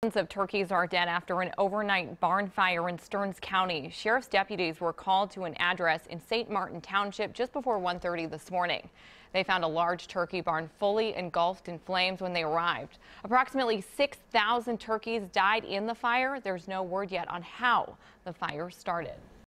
Thousands of turkeys are dead after an overnight barn fire in Stearns County. Sheriff's deputies were called to an address in St. Martin Township just before 1.30 this morning. They found a large turkey barn fully engulfed in flames when they arrived. Approximately 6,000 turkeys died in the fire. There's no word yet on how the fire started.